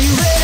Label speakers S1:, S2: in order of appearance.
S1: Are you ready?